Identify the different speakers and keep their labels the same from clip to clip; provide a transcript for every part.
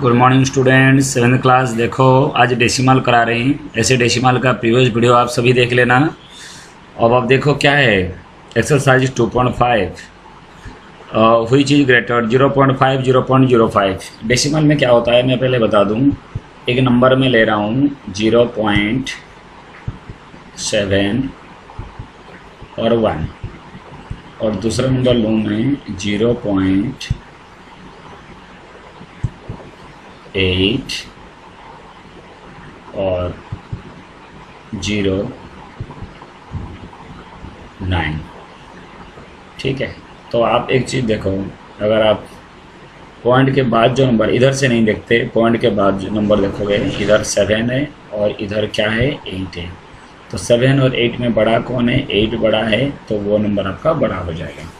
Speaker 1: Good morning student seventh class, देखो, आज decimal करा रहे हैं। ऐसे डेसिमल का प्रीवियस वीडियो आप सभी देख लेना। अब आप देखो क्या है एक्सरसाइज 2.5 पॉइंट फाइव हुई चीज़ ग्रेटर 0.5 0.05 डेसिमल में क्या होता है, मैं पहले बता दूँ। एक नंबर में ले रहा हूँ 0.7 और 1 और दूसरा नंबर लूँ मैं 0.5 एट और ज़ीरो नाइन ठीक है? तो आप एक चीज़ देखो, अगर आप पॉइंट के बाद जो नंबर इधर से नहीं देखते पॉइंट के बाद जो नंबर देखोगे, इधर सेवन है और इधर क्या है? एट है। तो सेवन और एट में बड़ा कौन है? एट बड़ा है तो वो नंबर आपका बड़ा हो जाएगा।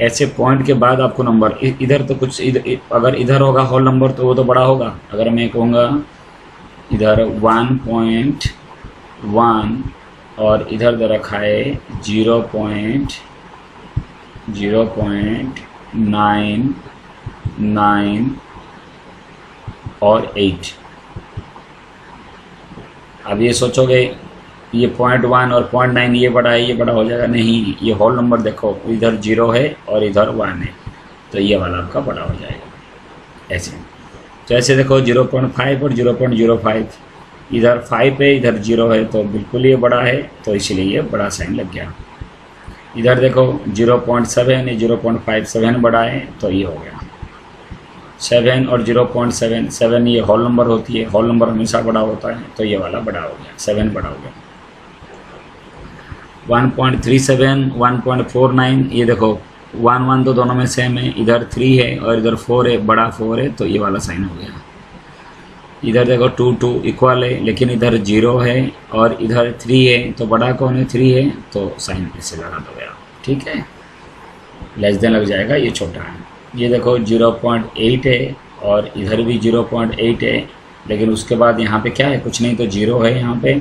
Speaker 1: ऐसे पॉइंट के बाद आपको नंबर इधर तो कुछ इधर अगर इधर होगा होल नंबर तो वो तो बड़ा होगा। अगर मैं कहूँगा इधर वन पॉइंट वन और इधर दे रखा है zero point zero point nine nine और एट अब ये सोचोगे ये पॉइंट वन और पॉइंट नाइन ये बड़ा है, ये बड़ा हो जाएगा। नहीं, ये होल नंबर देखो, इधर ज़ीरो है और इधर वन है। तो ये वाला आपका बड़ा हो जाएगा। ऐसे। तो ऐसे देखो ज़ीरो पॉइंट फाइव और ज़ीरो पॉइंट ज़ीरो फाइव इधर फाइव है, इधर ज़ीरो है तो बिल्कुल ये बड़ा है तो इसलिए ये बड़ा साइन लग गया। इधर देखो zero point seven zero point five seven बड़ा है तो ये हो गया। सेवन और ज़ीरो पॉइंट सेवन सेवन ये होल नंबर होती है। होल नंबर हमेशा बड़ा होता है तो ये वाला बड़ा हो गया। सेवन बड़ा हो गया। 1.37 1.49 ये देखो वन वन तो दोनों में सेम है, इधर थ्री है और इधर फोर है, बड़ा फोर है तो ये वाला साइन हो गया। इधर देखो टू टू इक्वल है, लेकिन इधर ज़ीरो है और इधर थ्री है तो बड़ा कौन है थ्री है तो साइन इससे लगा दो गया। ठीक है? लेस देन लग जाएगा, ये छोटा है। ये देखो ज़ीरो पॉइंट एट है और इधर भी ज़ीरो पॉइंट एट है, लेकिन उसके बाद यहाँ पे क्या है, कुछ नहीं तो ज़ीरो है यहाँ पे,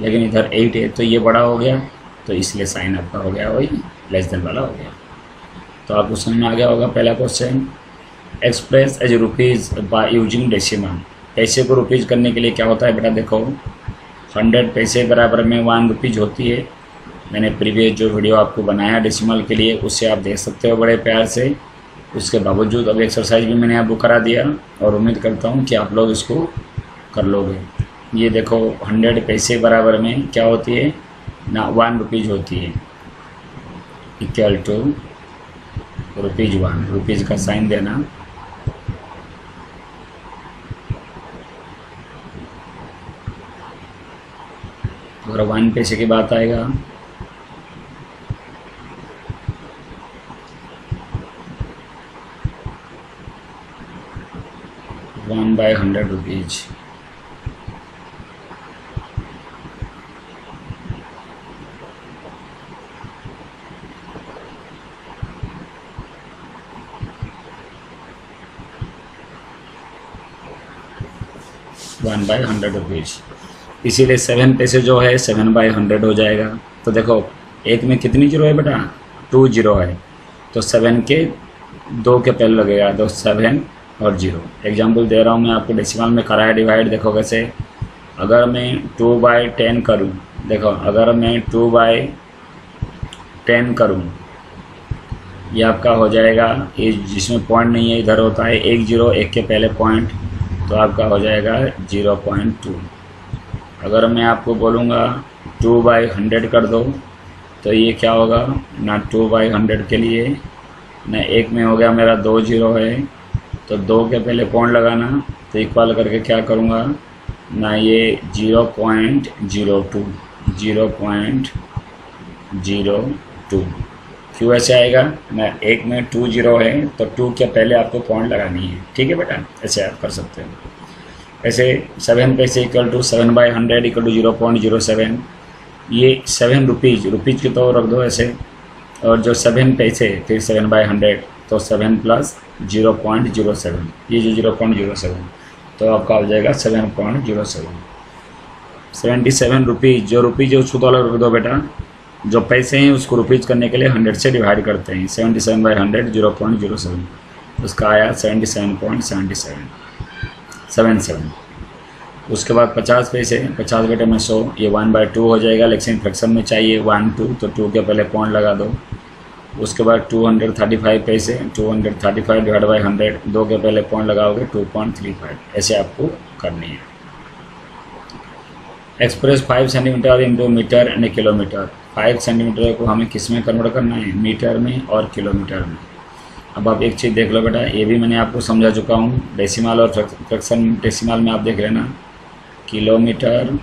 Speaker 1: लेकिन इधर एट है तो ये बड़ा हो गया। तो इसलिए साइन आपका हो गया वही लेस देन वाला हो गया। तो आपको समझ में आ गया होगा पहला question express as rupees by using decimal पैसे को रुपीज़ करने के लिए क्या होता है बेटा देखो हंड्रेड पैसे बराबर में वन रुपीज़ होती है। मैंने प्रीवियस जो वीडियो आपको बनाया डेसिमल के लिए उससे आप देख सकते हो बड़े प्यार से। उसके बावजूद अब एक्सरसाइज भी मैंने आपको करा दिया और उम्मीद करता हूँ कि आप लोग इसको कर लोगे। ये देखो हंड्रेड पैसे बराबर में क्या होती है? ना वन रुपीज़ होती है। Equal to rupees one rupees का साइन देना। अगर वन पैसे की बात आएगा। One by hundred rupees one by hundred rupees इसीलिए सेवन पैसे जो है सेवन बाई हंड्रेड हो जाएगा। तो देखो, एक में कितनी ज़ीरो है बेटा? टू ज़ीरो है। तो सेवन के, दो के पहले लगेगा तो सेवन और ज़ीरो। एग्ज़ाम्पल दे रहा हूँ मैं आपको डेसिमल में कराया डिवाइड देखो कैसे। अगर मैं टू बाई टेन करूँ, देखो, अगर मैं टू बाई टेन करूँ, ये आपका हो जाएगा, ये जिसमें पॉइंट नहीं है, इधर होता है, एक ज़ीरो, एक के पहले पॉइंट तो आपका हो जाएगा ज़ीरो पॉइंट टू। अगर मैं आपको बोलूँगा टू बाई हंड्रेड कर दो तो ये क्या होगा? ना टू बाई हंड्रेड के लिए, ना एक में हो गया मेरा दो ज़ीरो है तो दो के पहले पॉइंट लगाना? तो इक्वल करके क्या करूँगा? ना ये zero point zero two, zero point zero two. क्यों ऐसे आएगा ना एक में टू ज़ीरो है तो टू के पहले आपको पॉइंट लगानी है। ठीक है बेटा? ऐसे आप कर सकते हो। ऐसे सेवन पैसे equal to seven by hundred equal to zero point zero seven ये सेवन रुपीज़ रुपीज़ की तो रख दो ऐसे। और जो सेवन पैसे फिर सेवन बाई हंड्रेड तो seven plus zero point zero seven ये जो ज़ीरो पॉइंट ज़ीरो सेवन तो आपका हो जाएगा seven point zero seven seventy seven rupees जो रुपीज़ जो उसको डॉलर रख दो बेटा। जो पैसे हैं उसको रुपीज़ करने के लिए हंड्रेड से डिवाइड करते हैं। Seventy seven by hundred zero point zero seven उसका आया seventy seven point seventy seven seven seven उसके बाद पचास पैसे पचास बेटे में सौ, ये वन बाई टू हो जाएगा। लेकिन फ्रैक्शन में चाहिए वन टू तो टू के पहले पॉइंट लगा दो। उसके बाद टू हंड्रेड थर्टी फाइव पैसे two hundred thirty five divide by hundred दो के पहले पॉइंट लगाओगे टू पॉइंट थ्री फाइव ऐसे आपको करनी है। Express five centimetre into metre and kilometre. Five centimetre को हमें किसमें कन्वर्ट करना है? मीटर में और किलोमीटर में। अब आप एक चीज़ देख लो बेटा, ये भी मैंने आपको समझा चुका हूँ। डेसिमल और फ्रैक्शन डेसिमल में आप देख लेना। Kilometre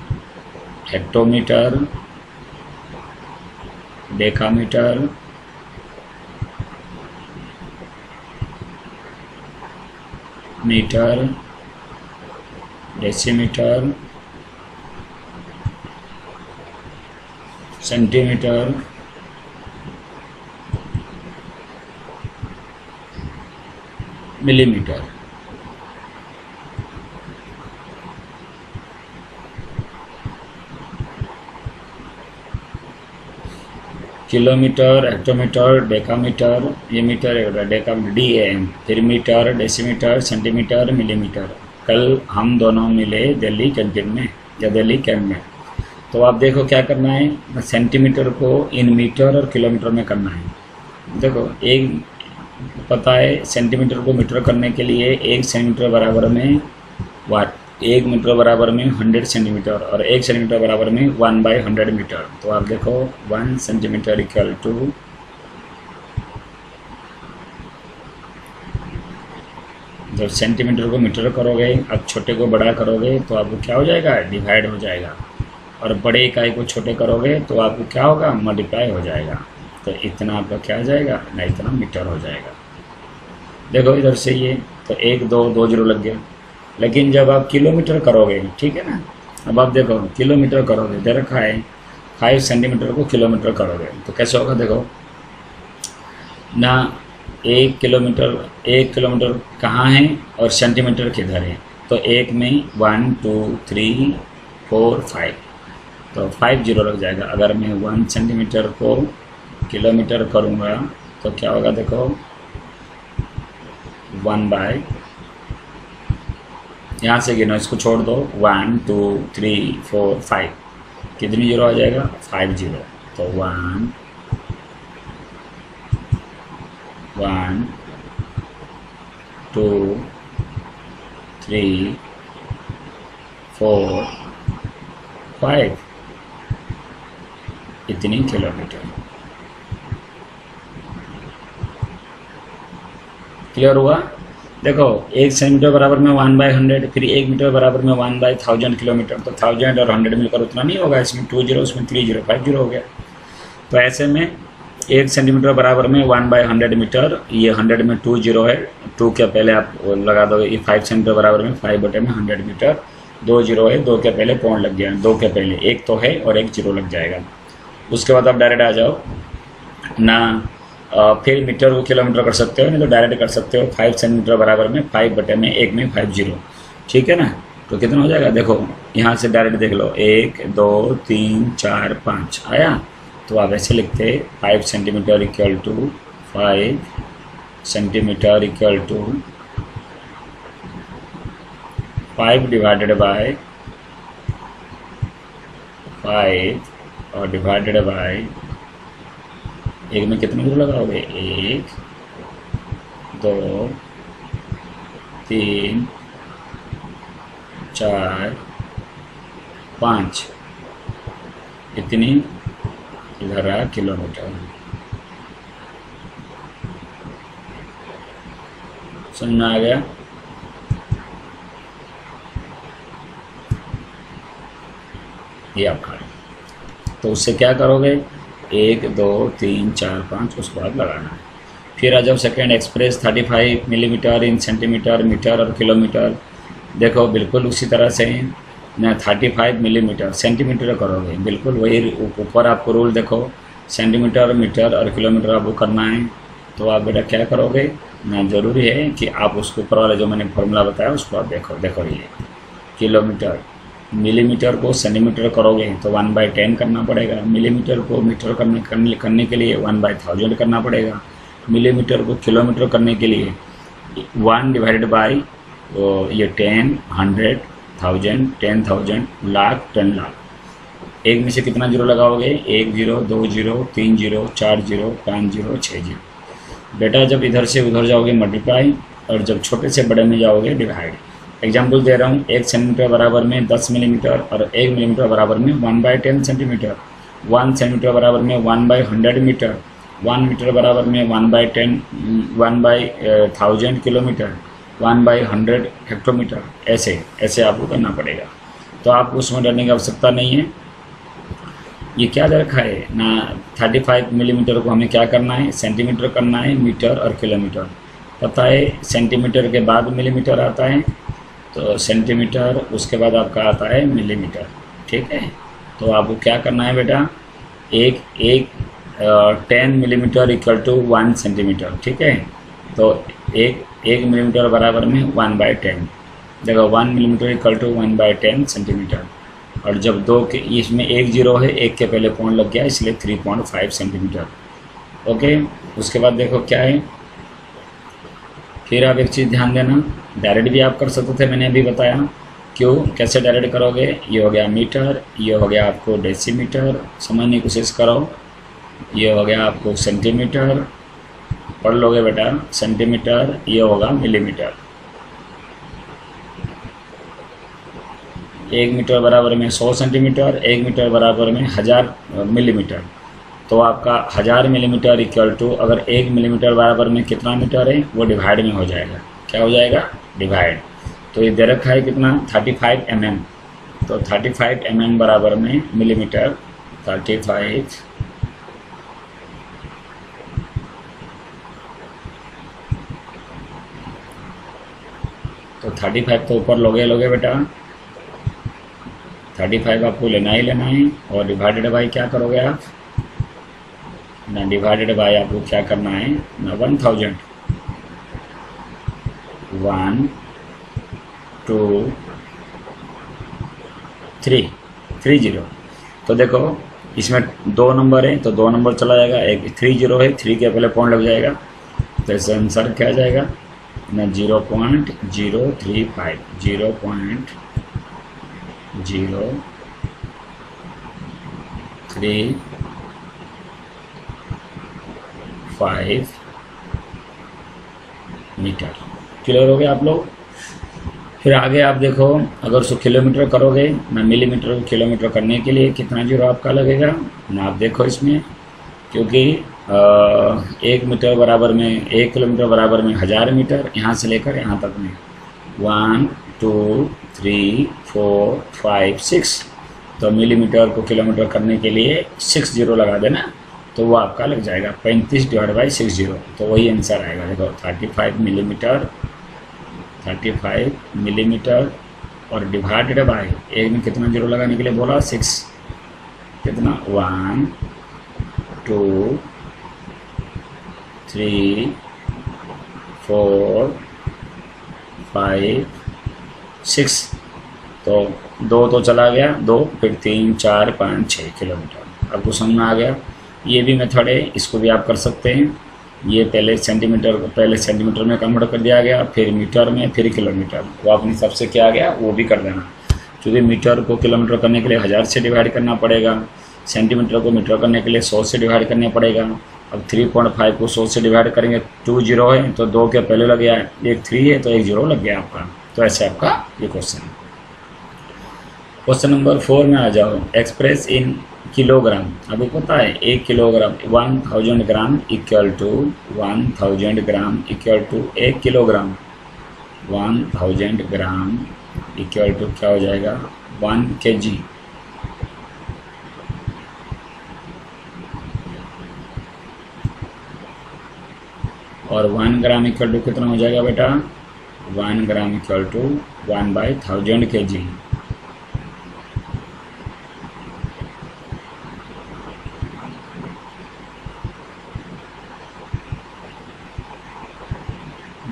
Speaker 1: hectometre decametre metre decimetre centimetre. Millimetre. Kilometre hectometre decametre, ये मीटर डेका डी एम फिर मीटर, डेसीमीटर, सेंटीमीटर, मिलीमीटर। कल हम दोनों मिले दिल्ली कैंटीन में, या दिल्ली कैंप में। तो आप देखो क्या करना है? सेंटीमीटर को इन मीटर और किलोमीटर में करना है। देखो, एक पता है, सेंटीमीटर को मीटर करने के लिए एक सेंटीमीटर बराबर में वाट, एक मीटर बराबर में हंड्रेड सेंटीमीटर और एक सेंटीमीटर बराबर में वन बाई हंड्रेड मीटर। तो आप देखो, वन सेंटीमीटर इक्वल टू जब सेंटीमीटर को मीटर करोगे, अब छोटे को बड़ा करोगे तो आपको क्या हो जाएगा? डिवाइड हो जाएगा। और बड़े इकाई को छोटे करोगे तो आपको क्या होगा? मल्टीप्लाई हो जाएगा। तो इतना आपका क्या हो जाएगा? ना इतना मीटर हो जाएगा। देखो इधर से ये तो एक, दो दो ज़ीरो लग गया। लेकिन जब आप किलोमीटर करोगे, ठीक है ना? अब आप देखो, किलोमीटर करोगे, दे रखा है फाइव सेंटीमीटर को किलोमीटर करोगे। तो कैसे होगा देखो? ना एक किलोमीटर एक किलोमीटर कहाँ है और सेंटीमीटर किधर है? तो एक में one two three four five तो फाइव ज़ीरो लग जाएगा। अगर मैं वन सेंटीमीटर को किलोमीटर करूँगा तो क्या होगा देखो? वन बाय यहाँ से गिनो, इसको छोड़ दो। One two three four five कितनी ज़ीरो आ जाएगा? फाइव ज़ीरो तो one one two three four five इतनी किलोमीटर क्लियर हुआ? देखो, एक सेंटीमीटर बराबर में वन बाई हंड्रेड फिर एक मीटर बराबर में वन बाई थाउज़ेंड किलोमीटर तो थाउज़ेंड और हंड्रेड मिलकर उतना नहीं होगा, इसमें टू ज़ीरो उसमें थ्री ज़ीरो फाइव ज़ीरो हो गया। तो ऐसे में एक सेंटीमीटर बराबर में वन बाई हंड्रेड मीटर ये हंड्रेड में टू ज़ीरो है। टू के पहले आप लगा दो ये फाइव सेंटीमीटर बराबर में फाइव बटे में हंड्रेड मीटर दो ज़ीरो है, दो के पहले पॉइंट लग गया, दो के पहले। एक तो है और एक ज़ीरो लग जाएगा। उसके बाद आप डायरेक्ट आ जाओ। ना फिर मीटर को किलोमीटर कर सकते हो, नहीं तो डायरेक्ट कर सकते हो। फाइव सेंटीमीटर बराबर में फाइव बटे में, एक में फाइव ज़ीरो ठीक है ना? तो कितना हो जाएगा? देखो, यहाँ से डायरेक्ट देख लो। एक, दो, तीन, चार, पाँच। आया? तो आप ऐसे लिखते five centimetre equal to five centimetre equal to five divided by five और डिवाइडेड बाय एक में कितने ज़ीरो लगाओगे? एक, दो, तीन, चार, पाँच। इतनी इधर आ किलोमीटर समझ आ गया? ये आप खा तो उससे क्या करोगे? एक, दो, तीन, चार, पाँच, उसके बाद लगाना है। फिर आ जाओ second express thirty five millimetre in centimetre metre और किलोमीटर देखो, बिल्कुल उसी तरह से ना थर्टी फाइव मिलीमीटर सेंटीमीटर करोगे। बिल्कुल वही ऊपर आपको रूल देखो। सेंटीमीटर मीटर और किलोमीटर आपको करना है। तो आप बेटा क्या करोगे? ना ज़रूरी है कि आप उसके ऊपर वाला जो मैंने फॉर्मूला बताया, उसको आप देखो देखो ये। किलोमीटर मिलीमीटर को सेंटीमीटर करोगे तो वन बाई टेन करना पड़ेगा। मिलीमीटर को मीटर करने करने के लिए वन बाई थाउज़ेंड करना पड़ेगा। मिलीमीटर को किलोमीटर करने के लिए वन डिवाइडेड बाई ये ten hundred thousand ten thousand lakh ten lakh. एक में से कितना ज़ीरो लगाओगे? एक ज़ीरो दो ज़ीरो तीन ज़ीरो चार ज़ीरो पाँच ज़ीरो छः ज़ीरो बेटा, जब इधर से उधर जाओगे मल्टीप्लाई और जब छोटे से बड़े में जाओगे डिवाइड एग्ज़ाम्पल दे रहा हूँ, एक सेंटीमीटर बराबर में दस मिलीमीटर और एक मिलीमीटर बराबर में one by ten centimetre one centimetre बराबर में one by hundred metre one metre बराबर में one by ten one by thousand kilometre one by hundred hectometre ऐसे ऐसे आपको करना पड़ेगा। तो आपको उसमें डरने की आवश्यकता नहीं है। ये क्या दे रखा है? ना थर्टी फाइव मिलीमीटर को हमें क्या करना है? सेंटीमीटर करना है मीटर और किलोमीटर पता है सेंटीमीटर के बाद मिलीमीटर आता है तो सेंटीमीटर, उसके बाद आपका आता है मिलीमीटर, ठीक है? तो आपको क्या करना है बेटा? एक एक ten millimetre equal to one centimetre ठीक है? तो एक एक मिलीमीटर बराबर में वन बाई टेन देखो one millimetre equal to one by ten centimetre और जब दो के, इसमें एक ज़ीरो है, एक के पहले पॉइंट लग गया, इसलिए three point five centimetre okay उसके बाद देखो क्या है? फिर आप एक चीज़ ध्यान देना, डायरेक्ट भी आप कर सकते थे, मैंने अभी बताया। क्यों? कैसे डायरेक्ट करोगे? ये हो गया मीटर, ये हो गया आपको डेसीमीटर, समझने की कोशिश करो। ये हो गया आपको सेंटीमीटर, पढ़ लोगे बेटा, सेंटीमीटर, ये होगा मिलीमीटर। एक मीटर बराबर में सौ सेंटीमीटर, एक मीटर बराबर में हज़ार, मिलीमीटर। तो आपका हज़ार मिलीमीटर इक्वल टू अगर एक मिलीमीटर बराबर में कितना मीटर है, वो डिवाइड में हो जाएगा। क्या हो जाएगा? डिवाइड तो ये दे रखा है कितना? थर्टी फाइव एम एम तो थर्टी फाइव एम एम बराबर में मिलीमीटर थर्टी फाइव तो थर्टी फाइव तो ऊपर लोगे लोगे बेटा। थर्टी फाइव आपको लेना ही लेना है और डिवाइडेड बाई क्या करोगे आप? ना डिवाइडेड बाय आपको क्या करना है? ना one thousand one two three three zero तो देखो, इसमें दो नंबर है तो दो नंबर चला जाएगा। एक थ्री ज़ीरो है थ्री के पहले पॉइंट लग जाएगा। तो इससे आंसर क्या जाएगा? ना zero point zero three five zero point zero three five metre clear हो गया आप लोग? फिर आगे आप देखो, अगर उसको किलोमीटर करोगे ना मिलीमीटर किलोमीटर करने के लिए कितना ज़ीरो आपका लगेगा? ना आप देखो इसमें, क्योंकि एक मीटर बराबर में, एक किलोमीटर बराबर में हज़ार मीटर यहाँ से लेकर यहाँ तक में। One two three four five six तो मिलीमीटर को किलोमीटर करने के लिए सिक्स ज़ीरो लगा देना। तो वो आपका लग जाएगा पैंतीस डिवाइड बाई सिक्स ज़ीरो तो वही आंसर आएगा। देखो thirty five millimetre thirty five millimetre और डिवाइडेड बाई एक में कितना ज़ीरो लगाने के लिए बोला? सिक्स कितना? One two three four five six तो दो तो चला गया। दो, फिर तीन, चार, पाँच छः किलोमीटर। आपको समझ में आ गया। ये भी मेथड है, इसको भी आप कर सकते हैं। ये पहले सेंटीमीटर पहले सेंटीमीटर में कन्वर्ट कर दिया गया, फिर मीटर में, फिर किलोमीटर। वो अपने हिसाब से क्या गया, वो भी कर देना। क्योंकि मीटर को किलोमीटर करने के लिए हज़ार से डिवाइड करना पड़ेगा, सेंटीमीटर को मीटर करने के लिए सौ से डिवाइड करना पड़ेगा। अब थ्री पॉइंट फाइव को सौ से डिवाइड करेंगे टू ज़ीरो है तो दो के पहले लग गया, एक थ्री है तो एक ज़ीरो लग गया आपका। तो ऐसे आपका ये क्वेश्चन क्वेश्चन नंबर फोर में आ जाओ। Express in kilogram. अभी पता है, एक kilogram one thousand gram equal to one thousand gram equal to एक kilogram. One thousand gram equal to क्या हो जाएगा? वन के जी और वन ग्राम इक्वल टू कितना हो जाएगा बेटा? One gram equal to one by thousand K G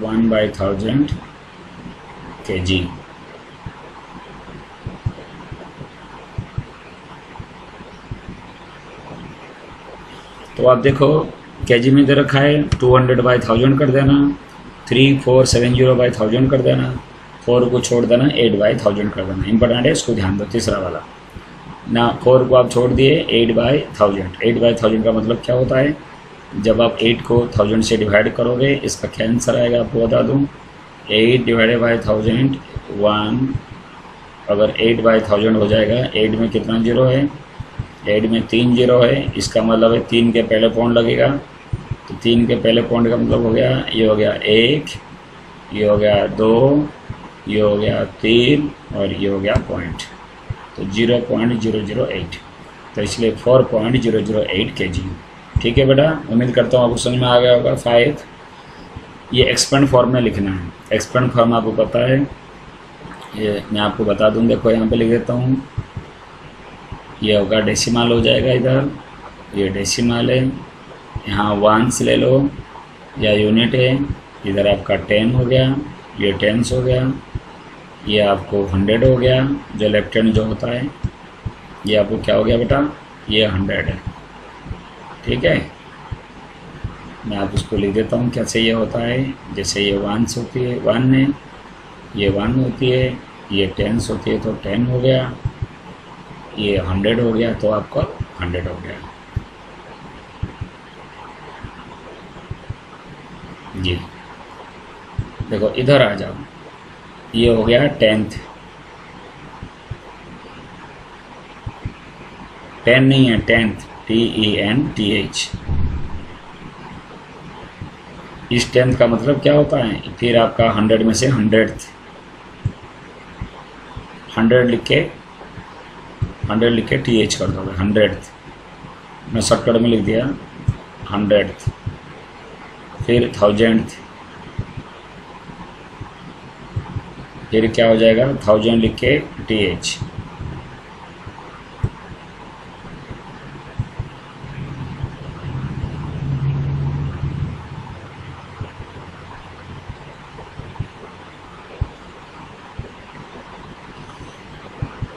Speaker 1: one by thousand K जी तो आप देखो के जी में दे रखा है टू हंड्रेड बाई थाउज़ेंड कर देना three four seven zero by thousand कर देना फोर को छोड़ देना एट बाई थाउज़ेंड कर देना। इंपॉर्टेंट है, इसको ध्यान दो, तीसरा वाला। ना फोर को आप छोड़ दिए eight by thousand eight by thousand का मतलब क्या होता है? जब आप एट को थाउज़ेंड से डिवाइड करोगे, इसका क्या आंसर आएगा आपको बता दूँ। Eight divided by thousand one अगर एट बाई थाउज़ेंड हो जाएगा एट में कितना ज़ीरो है? एट में तीन ज़ीरो है, इसका मतलब है तीन के पहले पॉइंट लगेगा। तो तीन के पहले पॉइंट का मतलब हो गया, ये हो गया एक, ये हो गया दो, ये हो गया तीन, और ये हो गया पॉइंट तो zero point zero zero eight तो इसलिए four point zero zero eight K G ठीक है बेटा? उम्मीद करता हूँ आपको समझ में आ गया होगा। फाइव ये एक्सपेंड फॉर्म में लिखना है। एक्सपेंड फॉर्म आपको पता है। ये मैं आपको बता दूँ, देखो यहाँ पे लिख देता हूँ। ये होगा डेसिमल हो जाएगा इधर। ये डेसिमल है। यहाँ वंस ले लो। या यूनिट है। इधर आपका टेन हो गया। ये टेंस हो गया। ये आपको हंड्रेड हो गया। जो लेफ़्ट हैंड जो होता है, ये आपको क्या हो गया बेटा? ये हंड्रेड है। ठीक है? मैं आप उसको लिख देता हूँ, कैसे ये होता है। जैसे ये वंस होती है वन है, ये वन होती है, ये टेंस होती है तो टेन हो गया। ये हंड्रेड हो गया तो आपका हंड्रेड हो गया। जी। देखो, इधर आ जाओ। ये हो गया टेंथ टेन नहीं है टेंथ टी एच इस टेंथ का मतलब क्या होता है? फिर आपका हंड्रेड में से हंड्रेड। हंड्रेड लिख के, हंड्रेड लिख के टी एच कर दोगे, हंड्रेड। मैं शॉर्टकट में लिख दिया, हंड्रेड। फिर थाउज़ेंड। फिर क्या हो जाएगा? थाउज़ेंड लिख के टी एच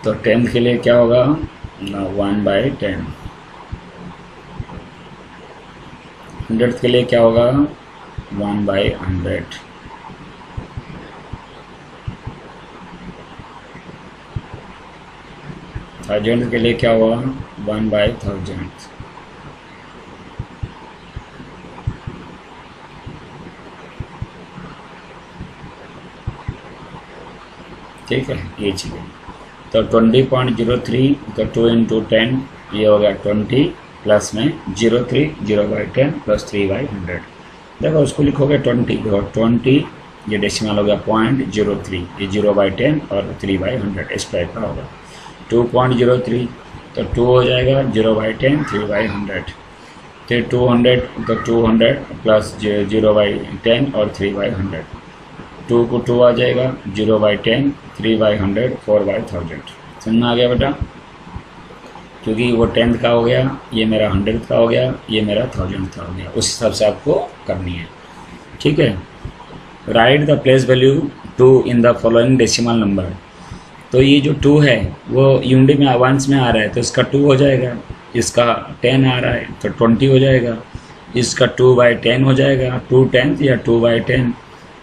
Speaker 1: तो टेंथ के लिए क्या होगा? One by ten. हंड्रेड के लिए क्या होगा? One by hundred. थाउज़ेंड के लिए क्या हुआ वन बाई थाउज़ेंड। ठीक है, ये चीज़ें तो ट्वेंटी पॉइंट ज़ीरो थ्री तो टू इंटू टेन ये हो गया ट्वेंटी प्लस में zero three zero by ten plus three by hundred देखो, उसको लिखोगे ट्वेंटी देखो ट्वेंटी ये डेसिमल हो गया पॉइंट ज़ीरो थ्री ये ज़ीरो बाई टेन और थ्री बाई हंड्रेड इस टाइप का होगा। टू पॉइंट ज़ीरो थ्री तो टू हो जाएगा zero by ten three by hundred फिर टू हंड्रेड तो two hundred plus zero by ten और थ्री बाई हंड्रेड टू को टू आ जाएगा, zero by ten, three by hundred, four by thousand. समझ में आ गया बेटा? क्योंकि वो टेंथ का हो गया, ये मेरा हंड्रेड का हो गया, ये मेरा थाउज़ेंड का हो गया। उस हिसाब से आपको करनी है। ठीक है? Write the place value two in the following decimal number तो ये जो टू है, वो यूनिटी में अवांस में आ रहा है तो इसका टू हो जाएगा। इसका टेन आ रहा है तो ट्वेंटी हो जाएगा। इसका टू बाई टेन हो जाएगा टू टेंथ या टू बाई टेन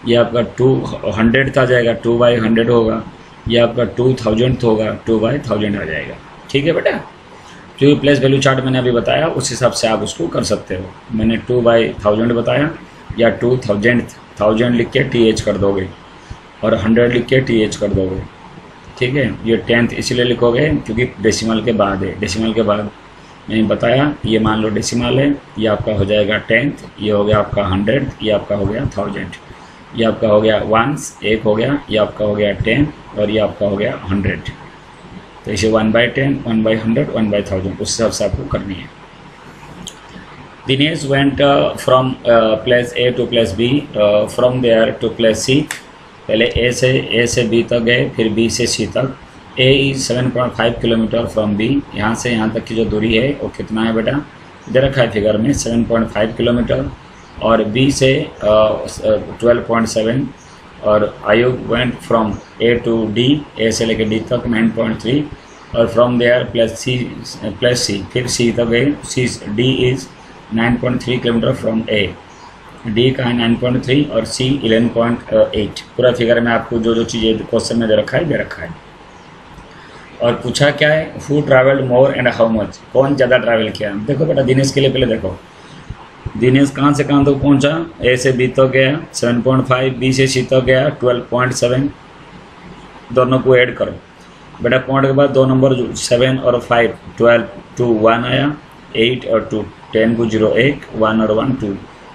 Speaker 1: ये आपका टू हंड्रेड आ जाएगा टू बाई हंड्रेड होगा। ये आपका टू थाउज़ेंड होगा टू बाई थाउज़ेंड आ जाएगा। ठीक है बेटा? जो प्लेस वैल्यू चार्ट मैंने अभी बताया, उस हिसाब से आप उसको कर सकते हो। मैंने टू बाई थाउज़ेंड बताया, या टू थाउज़ेंड थाउज़ेंड लिख के टी एच कर दोगे, और हंड्रेड लिख के टी एच कर दोगे। ठीक है? ये टेंथ इसीलिए लिखोगे, क्योंकि डेसिमल के बाद है। डेसिमल के बाद मैंने बताया, ये मान लो डेसिमल है, ये आपका हो जाएगा टेंथ ये हो गया आपका हंड्रेड ये आपका हो गया थाउज़ेंड ये आपका हो गया वंस एक हो गया, ये आपका हो गया टेन और ये आपका हो गया हंड्रेड तो इसे one by ten one by hundred one by thousand उस हिसाब से आपको करनी है। Dinesh went from place A to place B from there to place C पहले ए से ए से बी तक गए, फिर बी से सी तक। A is seven point five kilometre from B यहाँ से यहाँ तक की जो दूरी है, वो कितना है बेटा? दे रखा है फिगर में सेवन पॉइंट फाइव किलोमीटर। और बी से ट्वेल्व पॉइंट सेवन और Ayub went from A to D A से लेकर डी तक नाइन पॉइंट थ्री और from there plus C plus C फिर सी तक गए। C D is nine point three kilometre from A D का है? नाइन पॉइंट थ्री और सी इलेवन पॉइंट एट पूरा फिगर में आपको जो जो चीज़ें क्वेश्चन में दे रखा है, दे रखा है। और पूछा क्या है? Who travelled more and how much कौन ज़्यादा ट्रैवल किया? देखो बेटा, दिनेश के लिए पहले देखो। दिनेश कहाँ से कहाँ तक पहुँचा? ए से बी तक गया सेवन पॉइंट फाइव बी से सी तक गया ट्वेल्व पॉइंट सेवन दोनों को ऐड करो। बेटा पॉइंट के बाद दो नंबर जो सेवन और फाइव ट्वेल्व टू वन आया एट और टू टेन को ज़ीरो एक वन और one two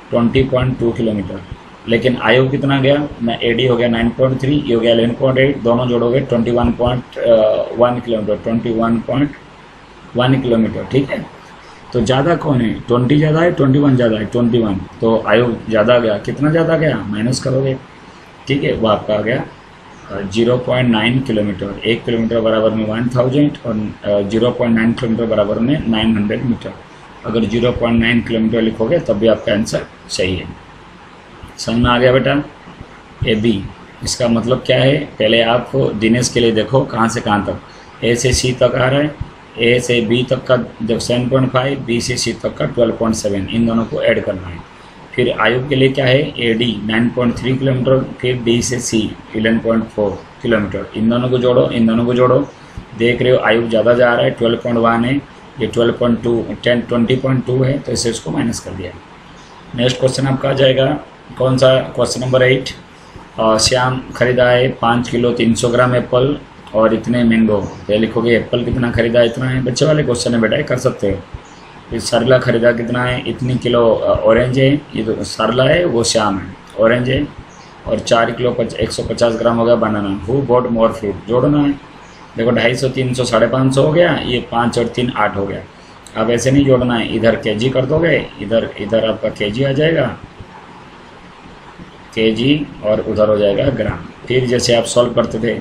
Speaker 1: twenty point two kilometre. लेकिन आयु कितना गया? मैं ए डी हो गया नाइन पॉइंट थ्री ये हो गया इलेवन पॉइंट एट दोनों जोड़ोगे twenty one point one kilometre twenty one point one kilometre, ठीक है? तो ज़्यादा कौन है? ट्वेंटी ज़्यादा है, ट्वेंटी वन ज़्यादा है? Twenty one. तो आयु, ज़्यादा गया। कितना ज़्यादा गया? माइनस करोगे। ठीक है, वो आपका आ गया ज़ीरो पॉइंट नाइन किलोमीटर। एक किलोमीटर बराबर में वन थाउज़ेंड और ज़ीरो पॉइंट नाइन किलोमीटर बराबर में नाइन हंड्रेड मीटर। अगर ज़ीरो पॉइंट नाइन किलोमीटर लिखोगे, तब भी आपका आंसर सही है। समझ में आ गया बेटा? A, B. इसका मतलब क्या है? पहले आप दिनेश के लिए देखो, कहाँ से कहाँ तक। ए से सी तक आ रहा है। ए से बी तक का जब सेवन पॉइंट फाइव बी से सी तक का ट्वेल्व पॉइंट सेवन इन दोनों को ऐड करना है। फिर आयु के लिए क्या है? A D nine point three kilometre, फिर डी से C eleven point four kilometre. इन दोनों को जोड़ो, इन दोनों को जोड़ो। देख रहे हो आयु ज़्यादा जा रहा है ट्वेल्व पॉइंट वन है, ये twelve point two ten twenty point two है तो इसे उसको माइनस कर दिया। नेक्स्ट क्वेश्चन आपका आ जाएगा, कौन सा क्वेश्चन नंबर एट श्याम खरीदा है पाँच किलो, तीन सौ ग्राम एप्पल और इतने मैंगो तो लिखोगे एप्पल कितना खरीदा, इतना है, बच्चे वाले क्वेश्चन है बेटा, ये कर सकते हो। फिर सरला खरीदा कितना है, इतनी किलो ऑरेंज है, ये तो सरला है, वो श्याम है। ऑरेंज है, और चार किलो पच, एक सौ पचास ग्राम हो गया banana who bought more fruit जोड़ना है। देखो, ढाई सौ, तीन सौ, साढ़े पाँच सौ हो गया, ये पाँच और तीन, आठ हो गया। अब ऐसे नहीं जोड़ना है, इधर के जी कर दोगे, इधर इधर आपका के जी आ जाएगा। के जी और उधर हो जाएगा ग्राम। फिर जैसे आप सॉल्व करते थे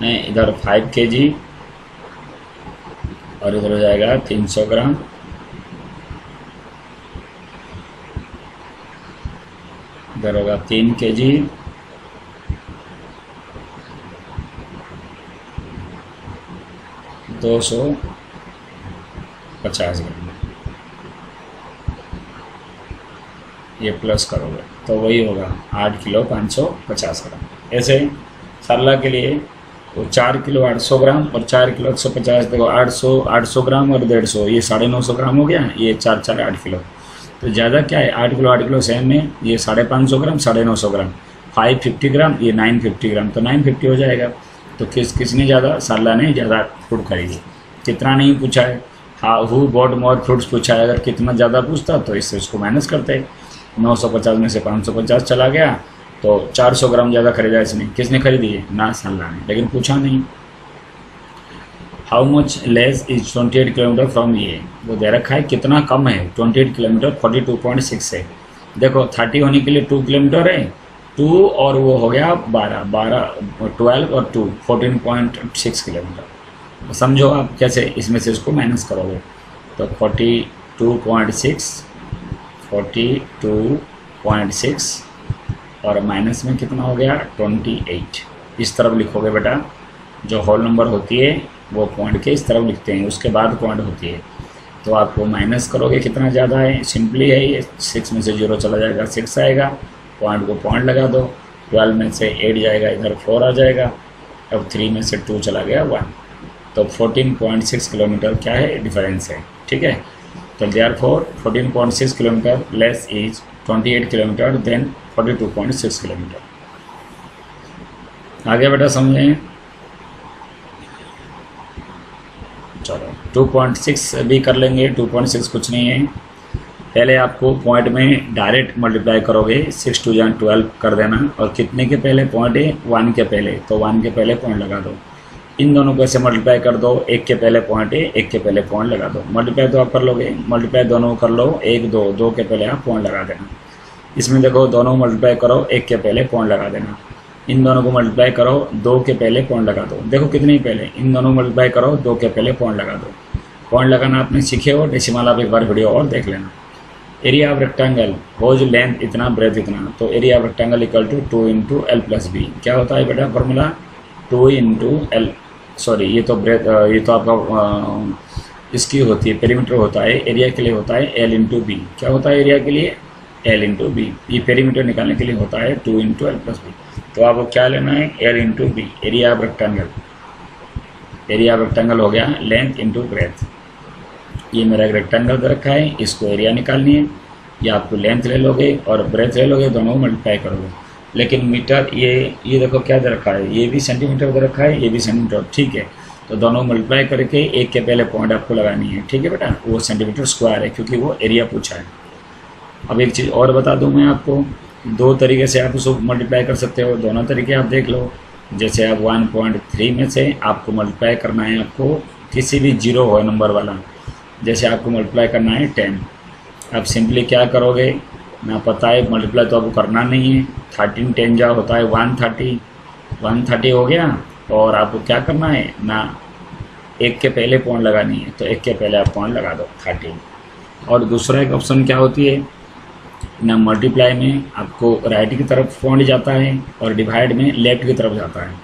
Speaker 1: इधर फाइव के जी और इधर हो जाएगा तीन सौ ग्राम। इधर होगा तीन के जी दो सौ पचास ग्राम। ये प्लस करोगे तो वही होगा आठ किलो पाँच सौ पचास ग्राम। ऐसे सरला के लिए तो चार किलो आठ सौ ग्राम और चार किलो एक सौ पचास, देखो आठ सौ आठ सौ ग्राम और डेढ़ सौ, ये साढ़े नौ सौ ग्राम हो गया, ये चार चार, आठ किलो। तो ज़्यादा क्या है? आठ किलो आठ किलो सेम में ये साढ़े पाँच सौ ग्राम, साढ़े नौ सौ ग्राम। फाइव फिफ्टी ग्राम, ये नाइन फिफ्टी ग्राम। तो नाइन फिफ्टी हो जाएगा। तो किस, किसने ज़्यादा? साला ने ज़्यादा फ्रूट खरीदी। कितना नहीं पूछा है? हाँ हु बॉड मोर फ्रूट्स पूछा है। अगर कितना ज़्यादा पूछता तो इससे उसको माइनस करते। नौ सौ पचास में से पाँच सौ पचास चला गया। तो 400 ग्राम ज़्यादा खरीदा इसने। किसने खरीदी है? ना साला ने। लेकिन पूछा नहीं। How much less is 28 kilometre from ये वो दे रखा है, कितना कम है? 28 किलोमीटर 42.6 है। देखो 30 होने के लिए 2 किलोमीटर है। 2 और वो हो गया 12 12 12 और 2 14.6 किलोमीटर समझो आप कैसे इसमें से इसको माइनस करोगे। तो 42.6 42.6 और माइनस में कितना हो गया? ट्वेंटी एट इस तरफ़ लिखोगे बेटा, जो होल नंबर होती है, वो पॉइंट के इस तरफ़ लिखते हैं, उसके बाद पॉइंट होती है। तो आपको माइनस करोगे, कितना ज़्यादा है? सिंपली है ये सिक्स में से ज़ीरो चला जाएगा सिक्स आएगा। पॉइंट को पॉइंट लगा दो ट्वेल्व में से एट जाएगा, इधर फोर आ जाएगा। अब थ्री में से टू चला गया वन तो फोर्टीन पॉइंट सिक्स किलोमीटर क्या है? डिफरेंस है, ठीक है? तो they are four fourteen point six kilometre less is twenty eight kilometre then 42.6 kilometre आगे बेटा समझें चलो 2.6 भी कर लेंगे 2.6 कुछ नहीं है। पहले आपको पॉइंट में डायरेक्ट मल्टीप्लाई करोगे सिक्स टू जान ट्वेल्व कर देना। और कितने के पहले पॉइंट है? वन के पहले। तो वन के पहले पॉइंट लगा दो। इन दोनों को ऐसे मल्टीप्लाई कर दो, एक के पहले पॉइंट है एक के पहले पॉइंट लगा दो। मल्टीप्लाई तो आप कर लोगे? मल्टीप्लाई दोनों कर लो, एक, दो दो के पहले आप पॉइंट लगा देना। इसमें देखो, दोनों मल्टीप्लाई करो, एक के पहले पॉइंट लगा देना। इन दोनों को मल्टीप्लाई करो, दो के पहले पॉइंट लगा दो। देखो कितने पहले। इन दोनों मल्टीप्लाई करो, दो के पहले पॉइंट लगा दो। पॉइंट लगाना आपने सीखे हो डेसिमल आप एक बार वीडियो और देख लेना। Area of rectangle whose length इतना ब्रेथ इतना। तो area of rectangle equal to two into L plus B क्या होता है बेटा formula two into L sorry ये तो ब्रेथ ये तो आपका इसकी होती है पेरीमीटर होता है एरिया के लिए होता है एल इंटू बी क्या होता है एरिया के लिए? एल इंटू बी ये पेरीमीटर निकालने के लिए होता है two into L plus B तो आपको क्या लेना है? L into B area of rectangle area of rectangle हो गया लेंथ इंटू ब्रेथ ये मेरा एक रेक्टेंगल दे रखा है, इसको एरिया निकालनी है। या आपको लेंथ ले लोगे और ब्रेथ ले लोगे, दोनों मल्टीप्लाई करोगे। लेकिन मीटर, ये ये देखो क्या दे रखा है। ये भी सेंटीमीटर दे रखा है, ये भी सेंटीमीटर ठीक है। तो दोनों मल्टीप्लाई करके एक के पहले पॉइंट आपको लगानी है, ठीक है बेटा? वो सेंटीमीटर स्क्वायर है, क्योंकि वो एरिया पूछा है। अब एक चीज़ और बता दूँ मैं आपको, दो तरीके से आप उसको मल्टीप्लाई कर सकते हो। दोनों तरीके आप देख लो। जैसे आप वन पॉइंट थ्री में से आपको मल्टीप्लाई करना है आपको किसी भी ज़ीरो हो नंबर वाला। जैसे आपको मल्टीप्लाई करना है टेन आप सिंपली क्या करोगे? ना पता है मल्टीप्लाई तो आपको करना नहीं है। थर्टीन टेन जा होता है वन थर्टी वन थर्टी हो गया, और आपको क्या करना है? ना, एक के पहले पॉइंट लगानी है तो एक के पहले आप पॉइंट लगा दो थर्टीन और दूसरा एक ऑप्शन क्या होती है? ना मल्टीप्लाई में आपको राइट की तरफ़ पॉइंट जाता है, और डिवाइड में लेफ़्ट की तरफ़ जाता है।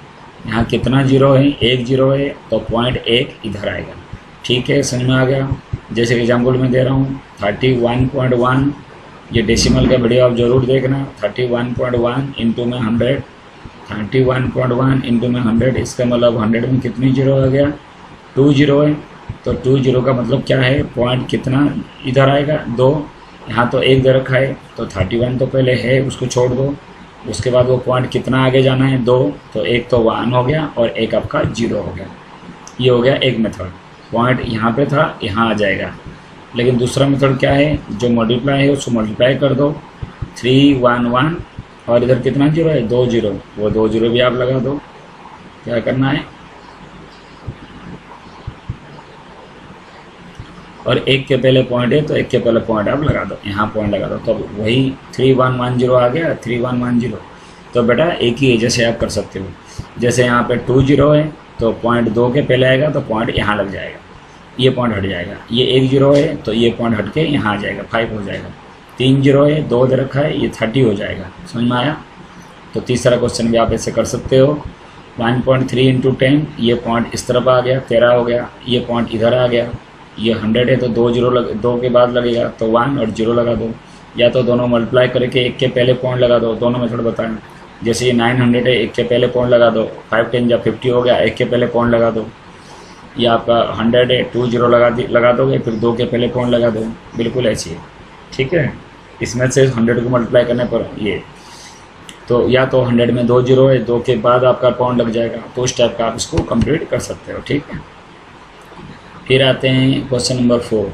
Speaker 1: यहाँ कितना ज़ीरो है? एक ज़ीरो है तो पॉइंट एक इधर आएगा। ठीक है, समझ में आ गया? जैसे एग्ज़ाम्पल में दे रहा हूँ थर्टी वन पॉइंट वन ये डेसिमल का वीडियो आप ज़रूर देखना। Thirty one point one into में hundred thirty one point one into में हंड्रेड इसका मतलब हंड्रेड में कितनी ज़ीरो आ गया? टू ज़ीरो है। तो टू ज़ीरो का मतलब क्या है? पॉइंट कितना इधर आएगा? दो। यहाँ तो एक दे रखा है तो थर्टी वन तो पहले है, उसको छोड़ दो। उसके बाद वो पॉइंट कितना आगे जाना है? दो। तो एक तो वन हो गया और एक आपका ज़ीरो हो गया। ये हो गया एक मेथड पॉइंट यहाँ पे था, यहाँ आ जाएगा। लेकिन दूसरा मेथड क्या है? जो मल्टीप्लाई है, उसको मल्टीप्लाई कर दो। थ्री वन वन और इधर कितना ज़ीरो है? दो ज़ीरो वो दो ज़ीरो भी आप लगा दो। क्या करना है? और एक के पहले पॉइंट है तो एक के पहले पॉइंट आप लगा दो। यहाँ पॉइंट लगा दो। तो वही थ्री वन वन ज़ीरो आ गया। थ्री वन वन ज़ीरो तो बेटा, एक ही एज आप कर सकते हो। जैसे यहाँ पे टू ज़ीरो है तो पॉइंट दो के पहले आएगा तो पॉइंट यहाँ लग जाएगा। ये पॉइंट हट जाएगा। ये एक ज़ीरो है तो ये पॉइंट हट के यहाँ आ जाएगा, फाइव हो जाएगा। तीन ज़ीरो है, दो दे रखा है, ये थर्टी हो जाएगा। समझ में आया? तो तीसरा क्वेश्चन भी आप ऐसे कर सकते हो। One point three into ten ये पॉइंट इस तरफ़ आ गया, तेरह हो गया, ये पॉइंट इधर आ गया। ये हंड्रेड है तो दो ज़ीरो लग, दो के बाद लगेगा तो वन और ज़ीरो लगा दो। या तो दोनों मल्टीप्लाई करके एक के पहले पॉइंट लगा दो, दोनों मेथड बताएँ जैसे ये नाइन हंड्रेड है, एक के पहले पॉइंट लगा दो फाइव टेन या फिफ्टी हो गया, एक के पहले पॉइंट लगा दो। या आपका हंड्रेड है टू ज़ीरो लगा दी, लगा दोगे, फिर दो के पहले पॉइंट लगा दो। बिल्कुल ऐसी है। ठीक है? इसमें से हंड्रेड को मल्टीप्लाई करने पर ये। तो या तो हंड्रेड में दो ज़ीरो है, दो के बाद आपका पॉइंट लग जाएगा। तो उस टाइप का आप इसको कंप्लीट कर सकते हो, ठीक है? फिर आते हैं क्वेश्चन नंबर फोर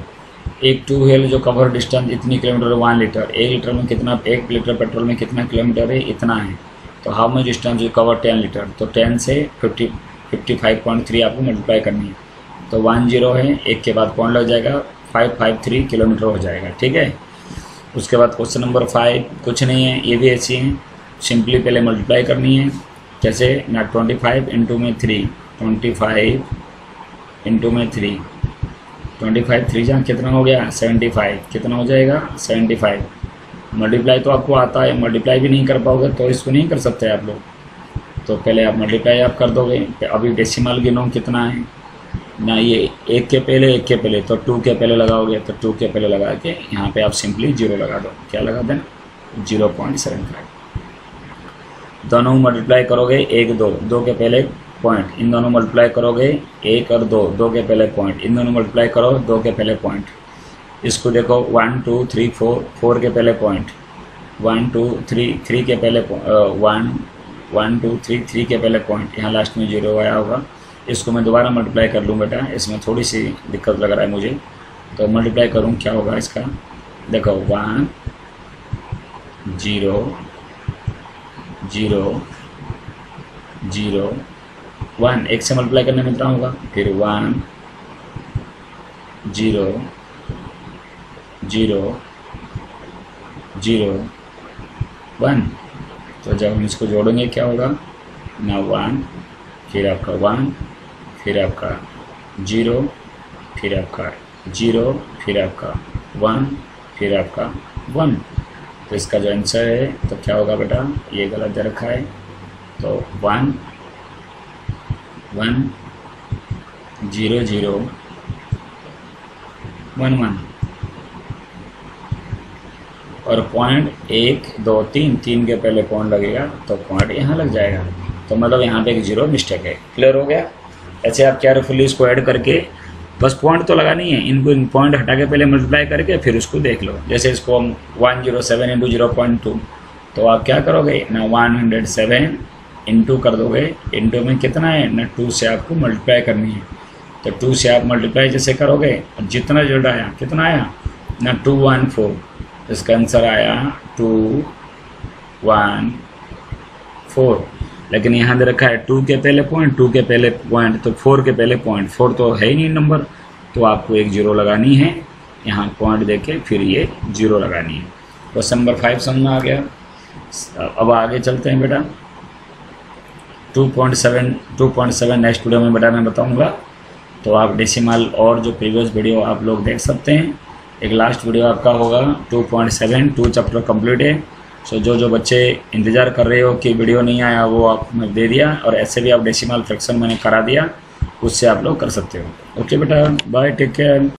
Speaker 1: एक टू व्हील जो कवर डिस्टेंस इतनी किलोमीटर वन लीटर एक लीटर में कितना, एक लीटर पेट्रोल में कितना किलोमीटर है, इतना है। तो how much distance cover ten litre तो टेन से fifty fifty five point three आपको मल्टीप्लाई करनी है। तो वन ज़ीरो है, एक के बाद पॉइंट लग जाएगा? फाइव फाइव थ्री किलोमीटर हो जाएगा, ठीक है? उसके बाद क्वेश्चन नंबर फाइव कुछ नहीं है, ये भी ऐसी है। सिंपली पहले मल्टीप्लाई करनी है। कैसे? ना ट्वेंटी फाइव इंटू में थ्री ट्वेंटी फाइव इंटू में थ्री ट्वेंटी फाइव थ्री जहाँ कितना हो गया? सेवेंटी फाइव कितना हो जाएगा? सेवेंटी फाइव मल्टीप्लाई तो आपको आता है मल्टीप्लाई भी नहीं कर पाओगे तो इसको नहीं कर सकते आप लोग। तो पहले आप मल्टीप्लाई आप कर दोगे अभी डेसिमल गिनो कितना है? ना ये एक के पहले, एक के पहले तो टू के पहले लगाओगे तो टू के पहले लगा के यहाँ पे आप सिंपली ज़ीरो लगा दो। क्या लगा देना? ज़ीरो पॉइंट सेवन फाइव दोनों मल्टीप्लाई करोगे, एक, दो। दो के पहले पॉइंट इन दोनों मल्टीप्लाई करोगे, एक और दो। दो के पहले पॉइंट इन दोनों मल्टीप्लाई करो, दो के पहले पॉइंट इसको देखो one two three four four के पहले point one two three three के पहले one one two three three के पहले पॉइंट यहाँ लास्ट में ज़ीरो आया होगा। इसको मैं दोबारा मल्टीप्लाई कर लूँ बेटा, इसमें थोड़ी सी दिक्कत लग रहा है मुझे। तो मल्टीप्लाई करूँ, क्या होगा इसका? देखो one zero zero zero one एक से मल्टीप्लाई करने में कितना होगा, फिर one zero zero zero one तो जब हम इसको जोड़ेंगे, क्या होगा? ना वन फिर आपका वन फिर आपका ज़ीरो फिर आपका ज़ीरो फिर आपका वन फिर आपका वन तो इसका जो आंसर है तो क्या होगा बेटा? ये गलत दे रखा है। तो one one zero zero one one और पॉइंट एक, दो, तीन तीन के पहले पॉइंट लगेगा तो पॉइंट यहाँ लग जाएगा। तो मतलब यहाँ पे एक ज़ीरो मिस्टेक है। क्लियर हो गया? ऐसे आप केयरफुली इसको ऐड करके, बस पॉइंट तो लगानी है, इनको इन पॉइंट हटा के पहले मल्टीप्लाई करके फिर उसको देख लो। जैसे इसको हम one zero seven into zero point two तो आप क्या करोगे? ना वन हंड्रेड सेवन इंटू कर दोगे। इंटू में कितना है? ना टू से आपको मल्टीप्लाई करनी है। तो टू से आप मल्टीप्लाई जैसे करोगे, जितना रिज़ल्ट आया कितना आया? ना टू वन फोर इसका आंसर आया टू वन फोर लेकिन यहाँ दे रखा है टू के पहले पॉइंट टू के पहले पॉइंट तो फोर के पहले पॉइंट फोर तो है ही नहीं नंबर तो आपको एक ज़ीरो लगानी है। यहाँ पॉइंट दे के फिर ये ज़ीरो लगानी है। क्वेश्चन नंबर फाइव समझ में आ गया। अब आगे चलते हैं बेटा। Two point seven two point seven next video में बेटा मैं बताऊँगा। तो आप डेसिमल और जो प्रीवियस वीडियो आप लोग देख सकते हैं। एक लास्ट वीडियो आपका होगा two point seven two chapter complete है। सो जो जो बच्चे इंतज़ार कर रहे हो कि वीडियो नहीं आया, वो आपने दे दिया और ऐसे भी आप डेसिमल फ्रैक्शन मैंने करा दिया, उससे आप लोग कर सकते हो। ओके बेटा बाय टेक केयर